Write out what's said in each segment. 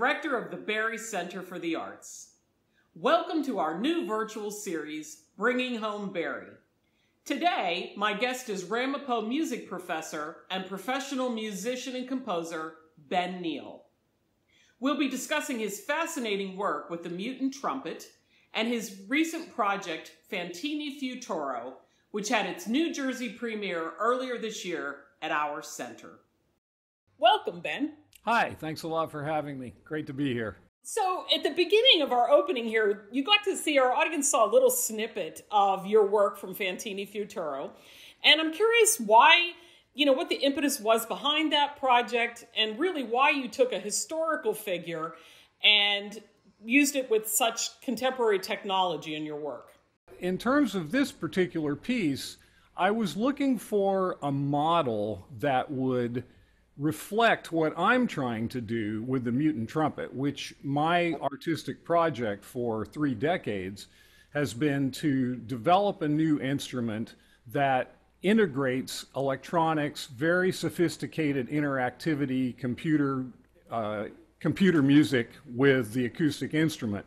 Director of the Berrie Center for the Arts. Welcome to our new virtual series, Bringing Home Berrie. Today, my guest is Ramapo music professor and professional musician and composer, Ben Neill. We'll be discussing his fascinating work with the mutant trumpet and his recent project, Fantini Futuro, which had its New Jersey premiere earlier this year at our center. Welcome, Ben. Hi, thanks a lot for having me. Great to be here. So, at the beginning of our opening here, you got to see our audience saw a little snippet of your work from Fantini Futuro. And I'm curious why, you know, what the impetus was behind that project and really why you took a historical figure and used it with such contemporary technology in your work. In terms of this particular piece, I was looking for a model that would reflect what I'm trying to do with the mutant trumpet, which my artistic project for three decades has been to develop a new instrument that integrates electronics, very sophisticated interactivity, computer, uh, computer music with the acoustic instrument.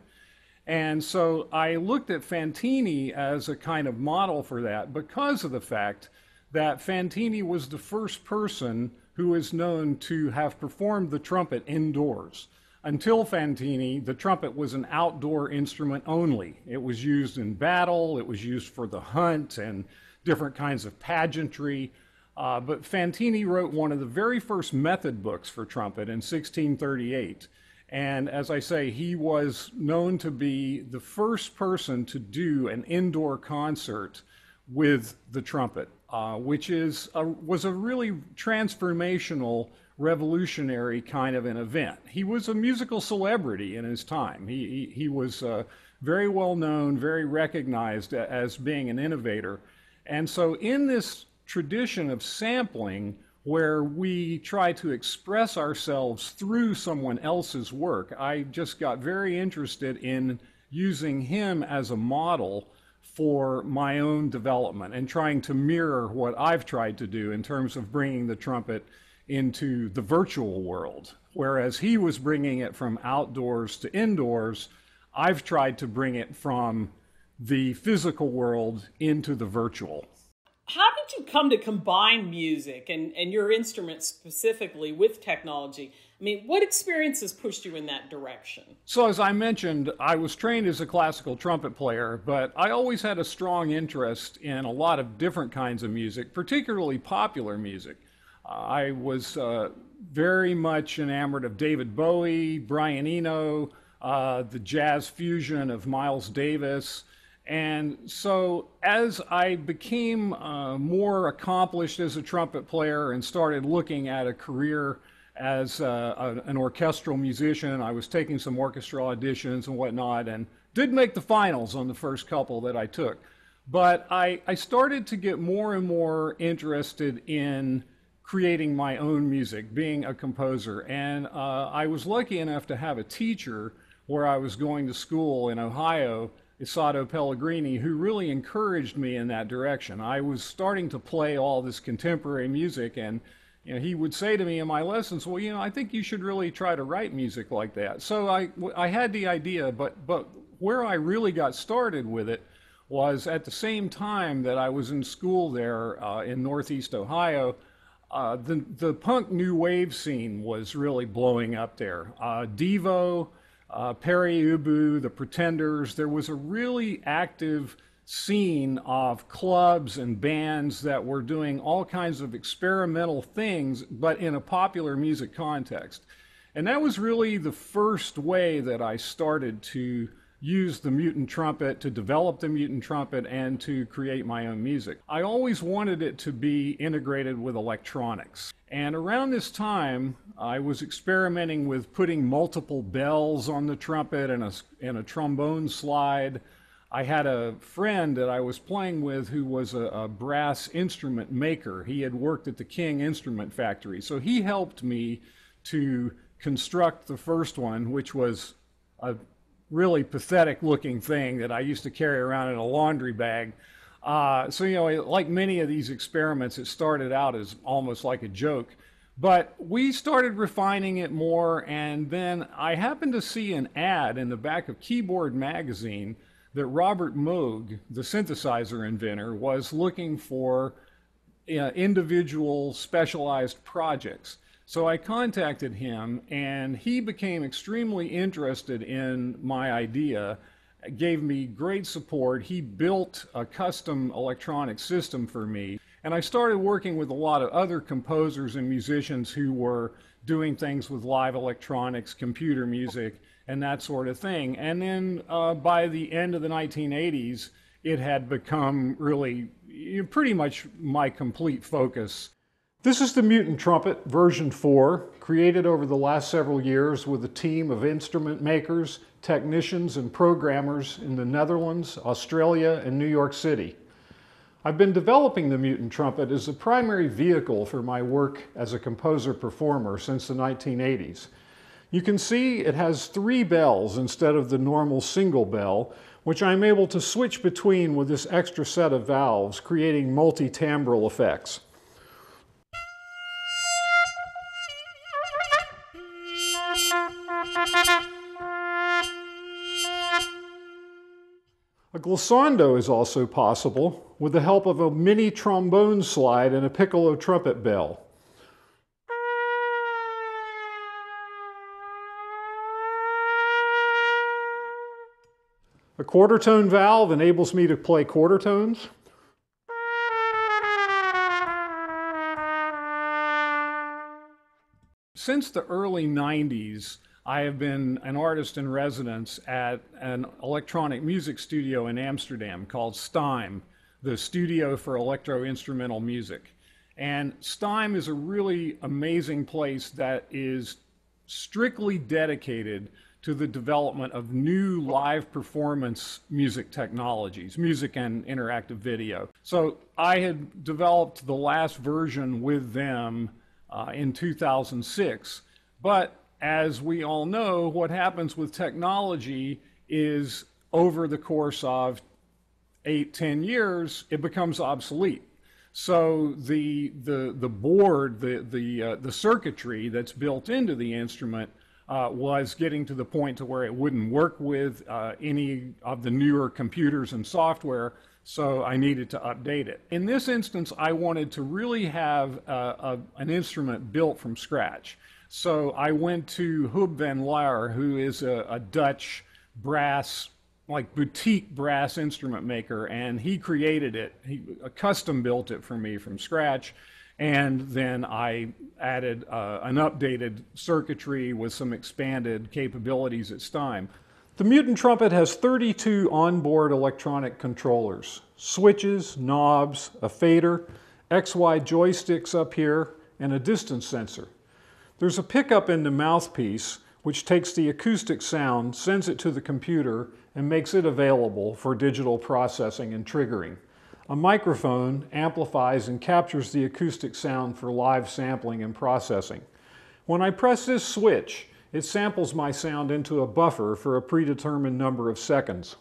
And so I looked at Fantini as a kind of model for that because of the fact that Fantini was the first person who is known to have performed the trumpet indoors. Until Fantini, the trumpet was an outdoor instrument only. It was used in battle, it was used for the hunt and different kinds of pageantry. Uh, but Fantini wrote one of the very first method books for trumpet in 1638. And as I say, he was known to be the first person to do an indoor concert with the trumpet uh, which is a, was a really transformational, revolutionary kind of an event. He was a musical celebrity in his time. He, he, he was uh, very well known, very recognized as being an innovator. And so, in this tradition of sampling, where we try to express ourselves through someone else's work, I just got very interested in using him as a model for my own development and trying to mirror what I've tried to do in terms of bringing the trumpet into the virtual world. Whereas he was bringing it from outdoors to indoors, I've tried to bring it from the physical world into the virtual. How did you come to combine music and, and your instrument specifically with technology? I mean, what experiences pushed you in that direction? So, as I mentioned, I was trained as a classical trumpet player, but I always had a strong interest in a lot of different kinds of music, particularly popular music. Uh, I was uh, very much enamored of David Bowie, Brian Eno, uh, the jazz fusion of Miles Davis. And so, as I became uh, more accomplished as a trumpet player and started looking at a career as uh, a, an orchestral musician. I was taking some orchestral auditions and whatnot, and did make the finals on the first couple that I took. But I, I started to get more and more interested in creating my own music, being a composer. And uh, I was lucky enough to have a teacher where I was going to school in Ohio, Isato Pellegrini, who really encouraged me in that direction. I was starting to play all this contemporary music and you know, he would say to me in my lessons, well, you know, I think you should really try to write music like that. So I, I had the idea, but, but where I really got started with it was at the same time that I was in school there uh, in Northeast Ohio. Uh, the, the punk new wave scene was really blowing up there. Uh, Devo, uh, Pere Ubu, The Pretenders, there was a really active scene of clubs and bands that were doing all kinds of experimental things, but in a popular music context. And that was really the first way that I started to use the mutant trumpet, to develop the mutant trumpet, and to create my own music. I always wanted it to be integrated with electronics. And around this time, I was experimenting with putting multiple bells on the trumpet and a, and a trombone slide. I had a friend that I was playing with who was a, a, brass instrument maker. He had worked at the King Instrument Factory. So he helped me to construct the first one, which was a really pathetic looking thing that I used to carry around in a laundry bag. Uh, so, you know, like many of these experiments, it started out as almost like a joke. But we started refining it more, and then I happened to see an ad in the back of Keyboard Magazine that Robert Moog, the synthesizer inventor, was looking for uh, individual specialized projects. So I contacted him, and he became extremely interested in my idea, gave me great support. He built a custom electronic system for me. And I started working with a lot of other composers and musicians who were doing things with live electronics, computer music, and that sort of thing. And then uh, by the end of the 1980s, it had become really pretty much my complete focus. This is the Mutant Trumpet version 4, created over the last several years with a team of instrument makers, technicians, and programmers in the Netherlands, Australia, and New York City. I've been developing the Mutant Trumpet as the primary vehicle for my work as a composer-performer since the 1980s. You can see it has three bells instead of the normal single bell, which I'm able to switch between with this extra set of valves, creating multi-timbral effects. A glissando is also possible with the help of a mini trombone slide and a piccolo trumpet bell. A quarter tone valve enables me to play quarter tones. Since the early 90s, I have been an artist in residence at an electronic music studio in Amsterdam called STEIM, the Studio for Electro Instrumental Music. And STEIM is a really amazing place that is strictly dedicated to the development of new live performance music technologies, music and interactive video. So I had developed the last version with them uh, in 2006, but as we all know, what happens with technology is over the course of eight, ten years, it becomes obsolete. So the the the board, the the uh, the circuitry that's built into the instrument uh, was getting to the point to where it wouldn't work with uh, any of the newer computers and software. So I needed to update it. In this instance, I wanted to really have a, a, an instrument built from scratch. So I went to Huub van Laar, who is a, a Dutch brass, like boutique brass instrument maker, and he created it. He custom built it for me from scratch. And then I added uh, an updated circuitry with some expanded capabilities at STEIM. The Mutant Trumpet has 32 onboard electronic controllers, switches, knobs, a fader, XY joysticks up here, and a distance sensor. There's a pickup in the mouthpiece which takes the acoustic sound, sends it to the computer, and makes it available for digital processing and triggering. A microphone amplifies and captures the acoustic sound for live sampling and processing. When I press this switch, it samples my sound into a buffer for a predetermined number of seconds.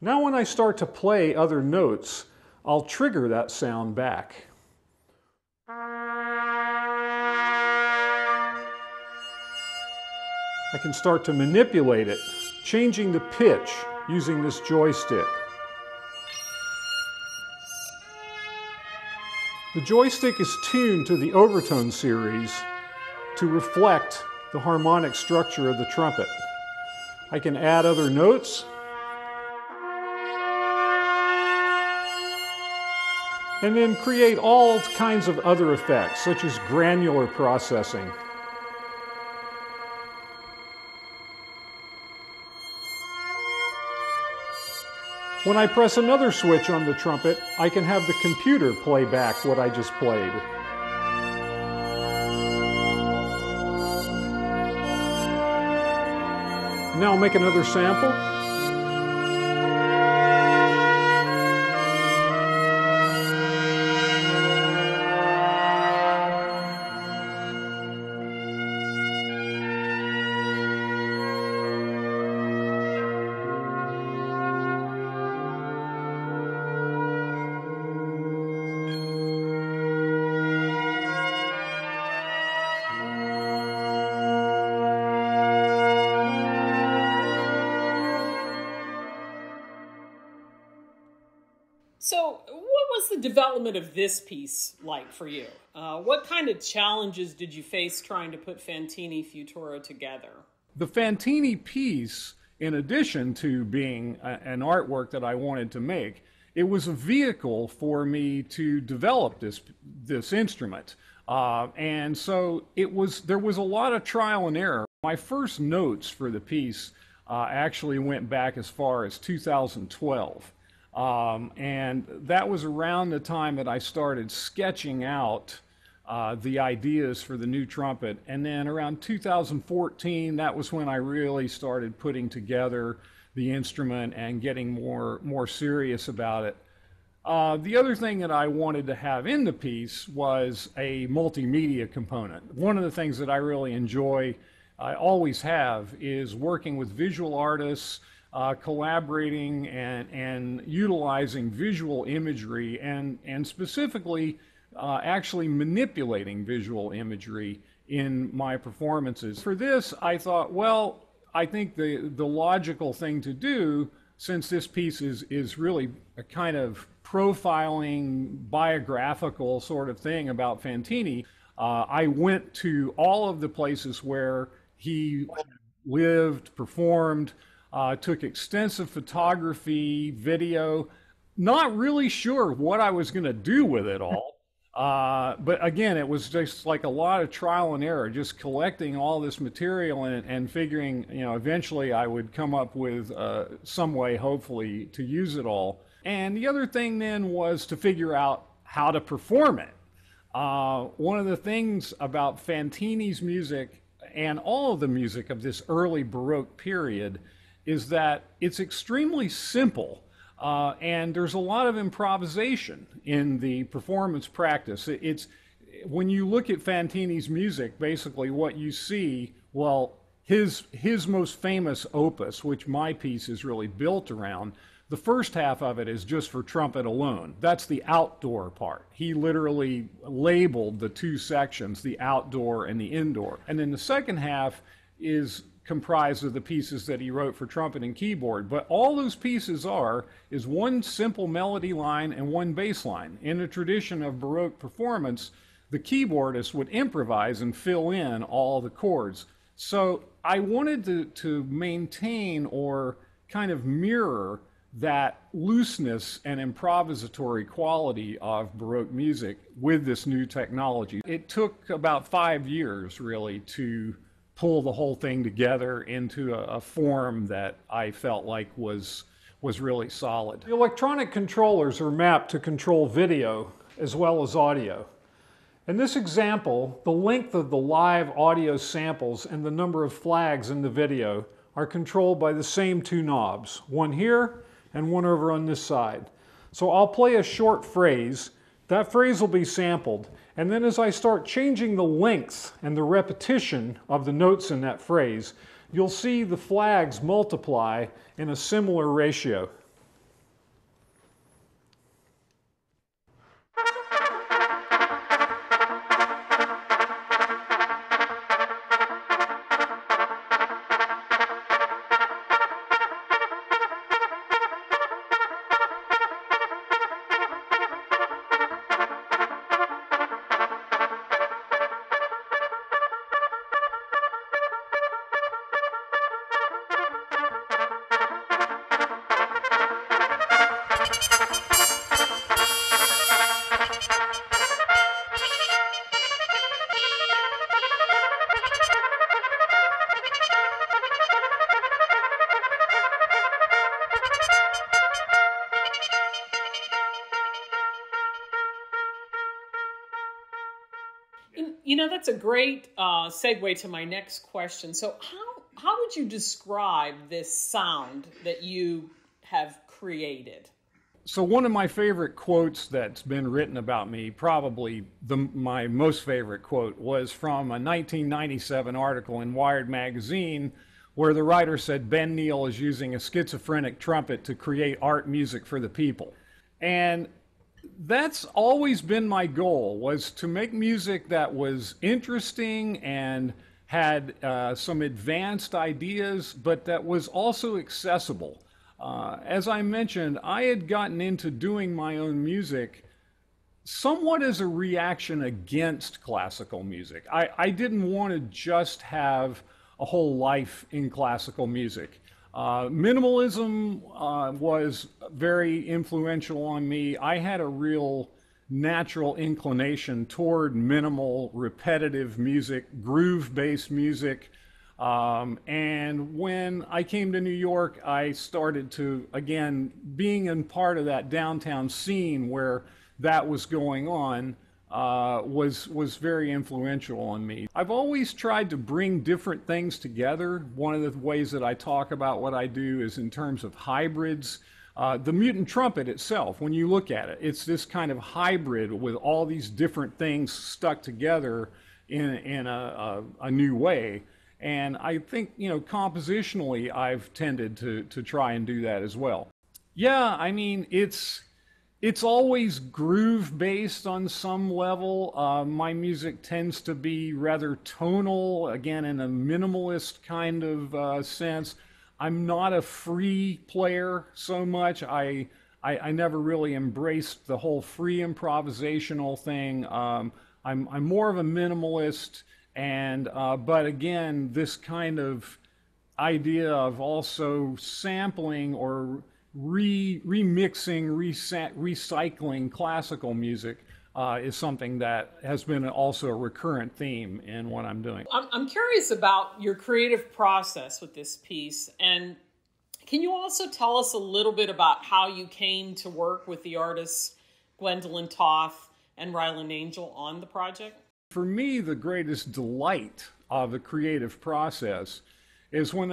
Now when I start to play other notes, I'll trigger that sound back. I can start to manipulate it, changing the pitch using this joystick. The joystick is tuned to the overtone series to reflect the harmonic structure of the trumpet. I can add other notes and then create all kinds of other effects, such as granular processing. When I press another switch on the trumpet, I can have the computer play back what I just played. Now I'll make another sample. Development of this piece like for you? Uh, what kind of challenges did you face trying to put Fantini Futuro together? The Fantini piece, in addition to being a, an artwork that I wanted to make, it was a vehicle for me to develop this this instrument. Uh, and so it was there was a lot of trial and error. My first notes for the piece uh, actually went back as far as 2012. Um, and that was around the time that I started sketching out uh, the ideas for the new trumpet. And then around 2014, that was when I really started putting together the instrument and getting more, more serious about it. Uh, the other thing that I wanted to have in the piece was a multimedia component. One of the things that I really enjoy, I always have, is working with visual artists uh, collaborating and, and utilizing visual imagery and, and specifically uh, actually manipulating visual imagery in my performances. For this, I thought, well, I think the, the logical thing to do, since this piece is, is really a kind of profiling, biographical sort of thing about Fantini, uh, I went to all of the places where he lived, performed, uh, took extensive photography, video, not really sure what I was going to do with it all. Uh, but again, it was just like a lot of trial and error, just collecting all this material and, and figuring, you know, eventually I would come up with uh, some way, hopefully, to use it all. And the other thing then was to figure out how to perform it. Uh, one of the things about Fantini's music and all of the music of this early Baroque period is that it's extremely simple. Uh, and there's a lot of improvisation in the performance practice. It's when you look at Fantini's music, basically what you see, well, his his most famous opus, which my piece is really built around, the first half of it is just for trumpet alone. That's the outdoor part. He literally labeled the two sections, the outdoor and the indoor. And then the second half is comprised of the pieces that he wrote for trumpet and keyboard. But all those pieces are is one simple melody line and one bass line. In a tradition of Baroque performance, the keyboardist would improvise and fill in all the chords. So I wanted to, to maintain or kind of mirror that looseness and improvisatory quality of Baroque music with this new technology. It took about five years really to pull the whole thing together into a, a, form that I felt like was was really solid. The electronic controllers are mapped to control video as well as audio. In this example, the length of the live audio samples and the number of flags in the video are controlled by the same two knobs, one here and one over on this side. So I'll play a short phrase, that phrase will be sampled, and then as I start changing the length and the repetition of the notes in that phrase, you'll see the flags multiply in a similar ratio. You know, that's a great uh, segue to my next question. So, how how would you describe this sound that you have created? So, one of my favorite quotes that's been written about me, probably the, my most favorite quote, was from a 1997 article in Wired magazine where the writer said Ben Neill is using a schizophrenic trumpet to create art music for the people. And that's always been my goal was to make music that was interesting and had uh, some advanced ideas, but that was also accessible. Uh, as I mentioned, I had gotten into doing my own music somewhat as a reaction against classical music. I, I didn't want to just have a whole life in classical music. Uh, minimalism uh, was very influential on me. I had a real natural inclination toward minimal, repetitive music, groove based music. Um, and when I came to New York, I started to, again, being in part of that downtown scene where that was going on, uh, was was very influential on me. I've always tried to bring different things together. One of the ways that I talk about what I do is in terms of hybrids. Uh, the mutant trumpet itself, when you look at it, it's this kind of hybrid with all these different things stuck together in, in a, a, a new way. And I think, you know, compositionally, I've tended to, to try and do that as well. Yeah, I mean, it's it's always groove based on some level. Uh, my music tends to be rather tonal, again, in a minimalist kind of uh, sense. I'm not a free player so much. I, I, I, never really embraced the whole free improvisational thing. Um, I'm, I'm more of a minimalist, and uh, but again, this kind of idea of also sampling or re, remixing, recycling classical music uh, is something that has been also a recurrent theme in what I'm doing. I'm, I'm curious about your creative process with this piece. And can you also tell us a little bit about how you came to work with the artists Gwendolyn Toth and Ryland Angel on the project? For me, the greatest delight of the creative process is when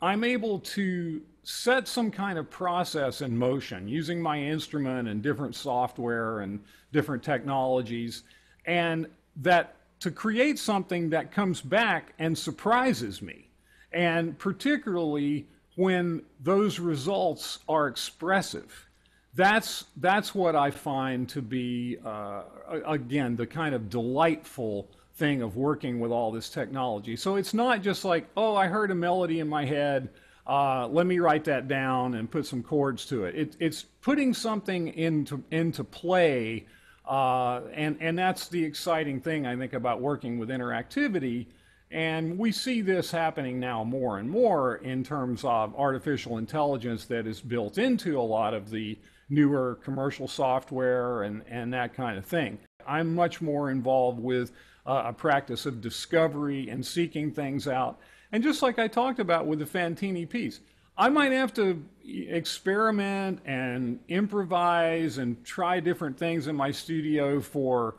I'm able to set some kind of process in motion using my instrument and different software and different technologies, and that to create something that comes back and surprises me. And particularly when those results are expressive. That's, that's what I find to be, uh, again, the kind of delightful thing of working with all this technology. So it's not just like, oh, I heard a melody in my head uh, let me write that down and put some chords to it. it it's putting something into, into play, uh, and, and that's the exciting thing, I think, about working with interactivity. And we see this happening now more and more in terms of artificial intelligence that is built into a lot of the newer commercial software and, and that kind of thing. I'm much more involved with uh, a practice of discovery and seeking things out and just like I talked about with the Fantini piece, I might have to experiment and improvise and try different things in my studio for,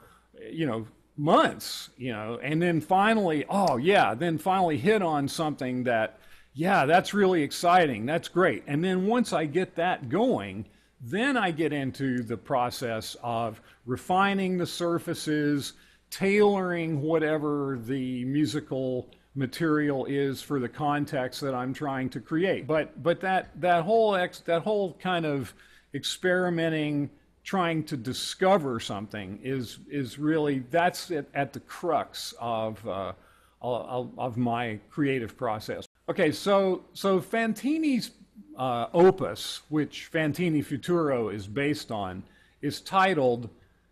you know, months, you know, and then finally, oh yeah, then finally hit on something that, yeah, that's really exciting. That's great. And then once I get that going, then I get into the process of refining the surfaces, tailoring whatever the musical material is for the context that I'm trying to create. But but that that whole ex, that whole kind of experimenting, trying to discover something is is really that's at, at the crux of, uh, of my creative process. Okay, so so Fantini's uh, opus, which Fantini Futuro is based on, is titled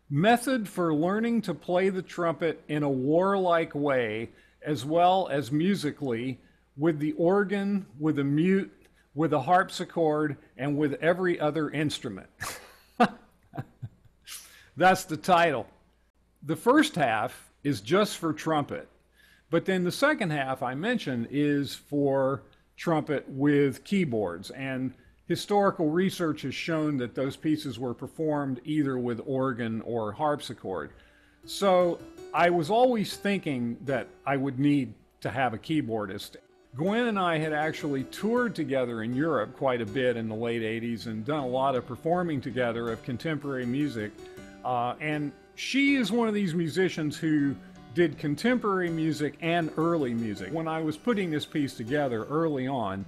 "Method for Learning to Play the Trumpet in a Warlike Way." As well as musically with the organ, with a mute, with a harpsichord, and with every other instrument. That's the title. The first half is just for trumpet, but then the second half I mentioned is for trumpet with keyboards. And historical research has shown that those pieces were performed either with organ or harpsichord. So I was always thinking that I would need to have a keyboardist. Gwen and I had actually toured together in Europe quite a bit in the late 80s and done a lot of performing together of contemporary music. Uh, and she is one of these musicians who did contemporary music and early music. When I was putting this piece together early on,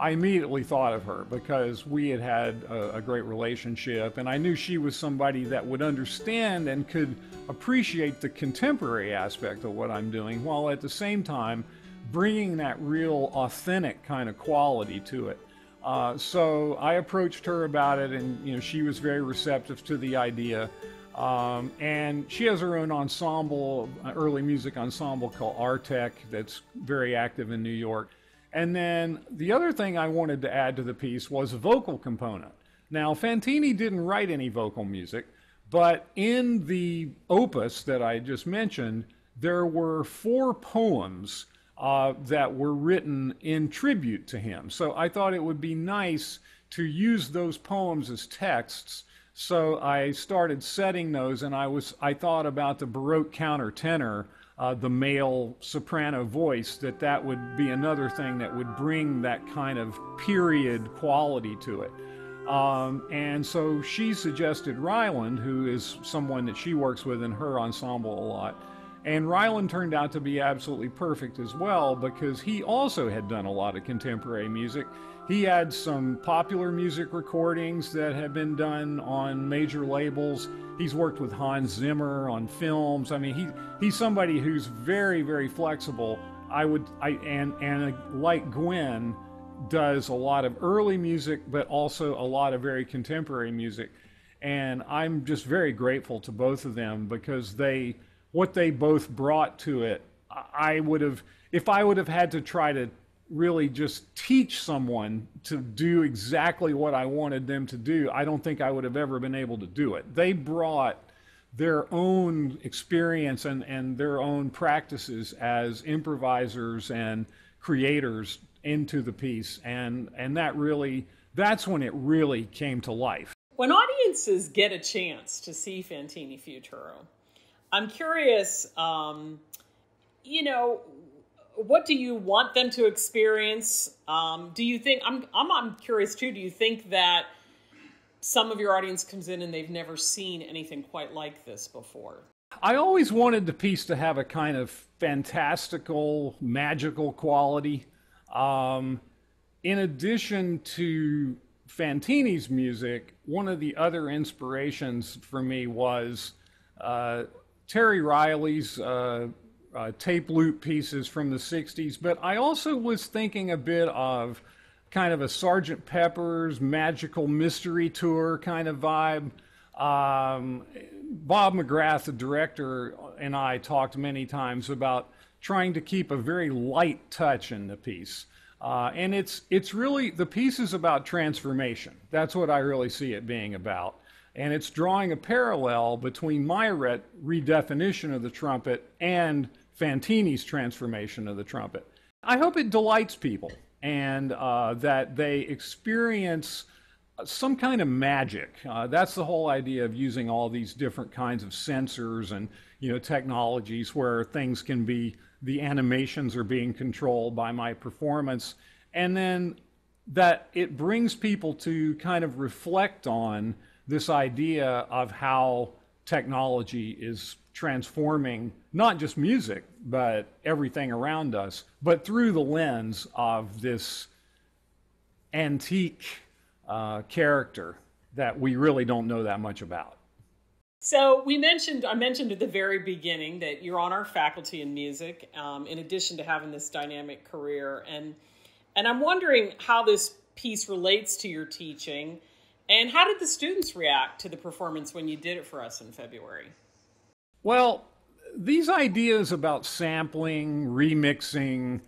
I immediately thought of her because we had had a, a, great relationship, and I knew she was somebody that would understand and could appreciate the contemporary aspect of what I'm doing, while at the same time bringing that real authentic kind of quality to it. Uh, so I approached her about it, and you know she was very receptive to the idea. Um, and she has her own ensemble, uh, early music ensemble called ARTEK, that's very active in New York. And then the other thing I wanted to add to the piece was a vocal component. Now, Fantini didn't write any vocal music, but in the opus that I just mentioned, there were four poems uh, that were written in tribute to him. So I thought it would be nice to use those poems as texts. So I started setting those, and I was I thought about the Baroque countertenor, uh, the male soprano voice, that that would be another thing that would bring that kind of period quality to it. Um, and so she suggested Ryland, who is someone that she works with in her ensemble a lot. And Ryland turned out to be absolutely perfect as well because he also had done a lot of contemporary music. He had some popular music recordings that have been done on major labels. He's worked with Hans Zimmer on films. I mean, he he's somebody who's very very flexible. I would I and and like Gwen, does a lot of early music, but also a lot of very contemporary music. And I'm just very grateful to both of them because they, what they both brought to it, I would have, if I would have had to try to really just teach someone to do exactly what I wanted them to do, I don't think I would have ever been able to do it. They brought their own experience and, and their own practices as improvisers and creators into the piece and and that really that's when it really came to life when audiences get a chance to see fantini futuro i'm curious um, you know what do you want them to experience um, do you think I'm, I'm i'm curious too do you think that some of your audience comes in and they've never seen anything quite like this before I always wanted the piece to have a kind of fantastical, magical quality. Um, in addition to Fantini's music, one of the other inspirations for me was uh, Terry Riley's uh, uh, tape loop pieces from the 60s, but I also was thinking a bit of kind of a Sergeant Pepper's magical mystery tour kind of vibe. Um, Bob McGrath, the director, and I talked many times about trying to keep a very light touch in the piece. Uh, and it's, it's really, the piece is about transformation. That's what I really see it being about. And it's drawing a parallel between my re- redefinition of the trumpet and Fantini's transformation of the trumpet. I hope it delights people and uh, that they experience some kind of magic. Uh, that's the whole idea of using all these different kinds of sensors and you know technologies where things can be the animations are being controlled by my performance. And then that it brings people to kind of reflect on this idea of how technology is transforming not just music, but everything around us, but through the lens of this antique uh, character that we really don't know that much about. So we mentioned, I mentioned at the very beginning that you're on our faculty in music, um, in addition to having this dynamic career, and and I'm wondering how this piece relates to your teaching, and how did the students react to the performance when you did it for us in February? Well, these ideas about sampling, remixing,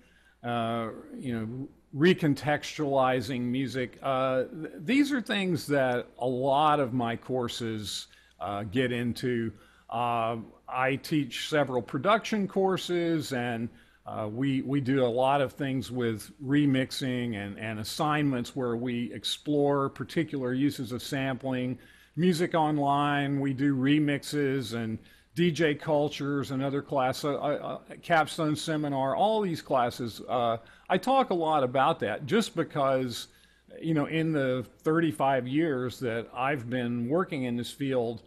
uh, you know, recontextualizing music, uh, th- these are things that a lot of my courses uh, get into. Uh, I teach several production courses and uh, we, we do a lot of things with remixing and, and assignments where we explore particular uses of sampling. Music online, we do remixes and DJ cultures and other classes, uh, uh, capstone seminar, all these classes. Uh, I talk a lot about that just because you know, in the 35 years that I've been working in this field,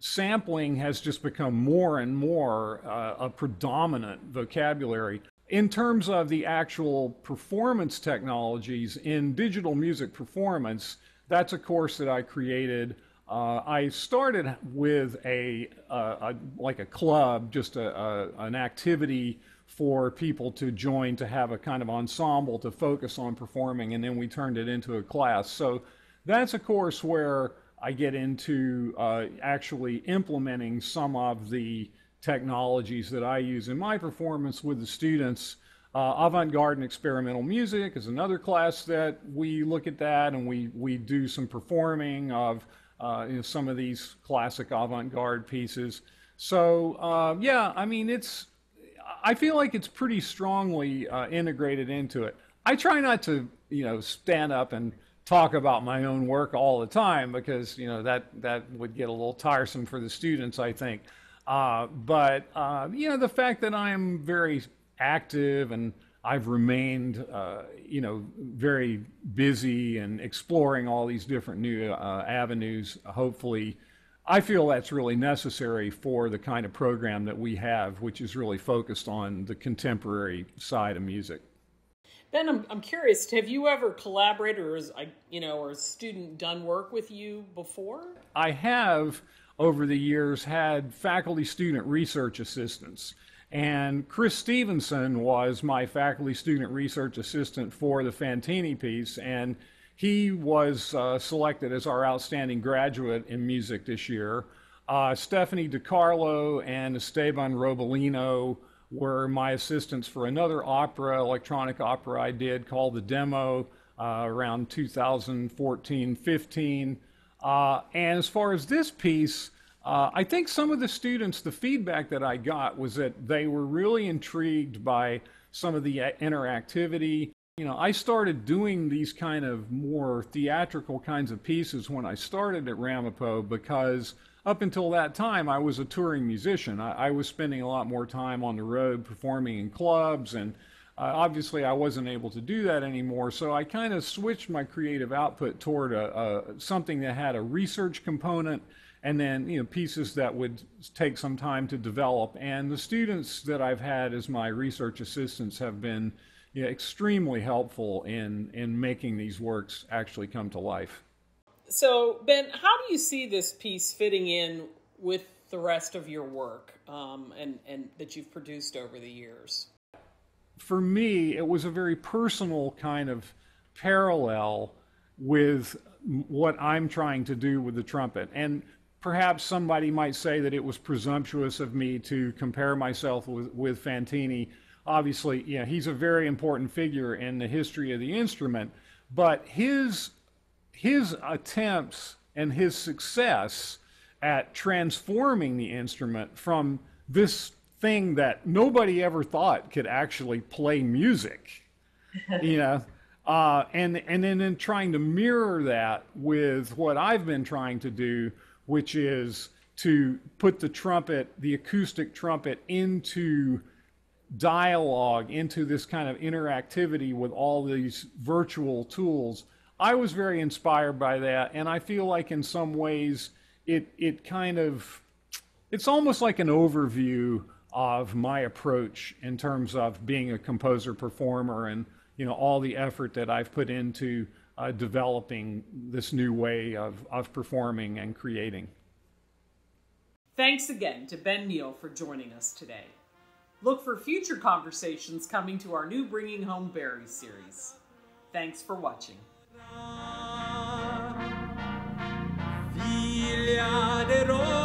sampling has just become more and more uh, a predominant vocabulary. In terms of the actual performance technologies in digital music performance, that's a course that I created. Uh, I started with a, a, like a club, just a, an activity for people to join to have a kind of ensemble to focus on performing, and then we turned it into a class. So that's a course where I get into uh, actually implementing some of the technologies that I use in my performance with the students. Uh, avant-garde and experimental music is another class that we look at that and we, we do some performing of uh, you know, some of these classic avant-garde pieces. So uh, yeah, I mean, it's, I feel like it's pretty strongly uh, integrated into it. I try not to, you know, stand up and talk about my own work all the time because you know that that would get a little tiresome for the students, I think. Uh, but uh, you know the fact that I am very active and I've remained uh, you know very busy and exploring all these different new uh, avenues. Hopefully. I feel that's really necessary for the kind of program that we have, which is really focused on the contemporary side of music. Ben, I'm, I'm curious. Have you ever collaborated, or is you know, or a student done work with you before? I have over the years had faculty student research assistants, and Chris Stevenson was my faculty student research assistant for the Fantini piece, and he was uh, selected as our outstanding graduate in music this year. Uh, Stephanie DiCarlo and Esteban Robolino were my assistants for another opera, electronic opera I did called The Demo uh, around 2014 15. Uh, and as far as this piece, uh, I think some of the students, the feedback that I got was that they were really intrigued by some of the uh, interactivity. You know, I started doing these kind of more theatrical kinds of pieces when I started at Ramapo because up until that time, I was a touring musician. I, I was spending a lot more time on the road performing in clubs, and uh, obviously I wasn't able to do that anymore. So I kind of switched my creative output toward a, a, something that had a research component and then you know pieces that would take some time to develop. And the students that I've had as my research assistants have been extremely helpful in in making these works actually come to life. So, Ben, how do you see this piece fitting in with the rest of your work um, and, and that you've produced over the years? For me, it was a very personal kind of parallel with what I'm trying to do with the trumpet. And perhaps somebody might say that it was presumptuous of me to compare myself with, with Fantini. Obviously, yeah, he's a very important figure in the history of the instrument, but his his attempts and his success at transforming the instrument from this thing that nobody ever thought could actually play music, you know, uh, and and then in trying to mirror that with what I've been trying to do, which is to put the trumpet, the acoustic trumpet, into dialogue, into this kind of interactivity with all these virtual tools I was very inspired by that, and I feel like in some ways it it kind of it's almost like an overview of my approach in terms of being a composer performer and you know all the effort that I've put into uh, developing this new way of, of performing and creating. Thanks again to Ben Neill for joining us today. Look for future conversations coming to our new Bringing Home Berrie series. Thanks for watching. Figlia de